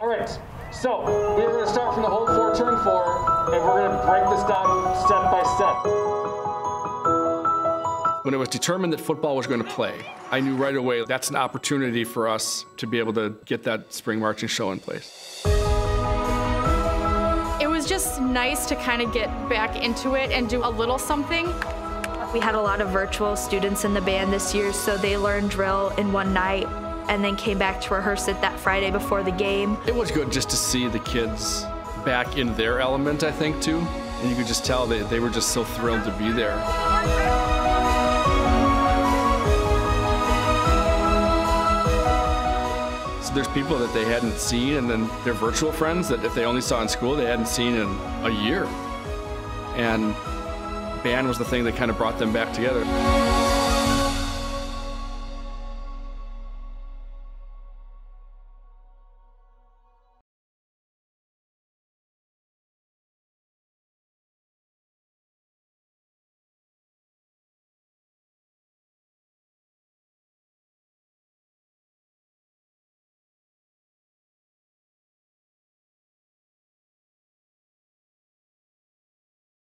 All right, so we're going to start from the hold four, turn four, and we're going to break this down step by step. When it was determined that football was going to play, I knew right away that's an opportunity for us to be able to get that spring marching show in place. It was just nice to kind of get back into it and do a little something. We had a lot of virtual students in the band this year, so they learned drill in one night and then came back to rehearse it that Friday before the game. It was good just to see the kids back in their element, I think, too. And you could just tell they, they were just so thrilled to be there. So there's people that they hadn't seen, and then their virtual friends that if they only saw in school, they hadn't seen in a year. And band was the thing that kind of brought them back together.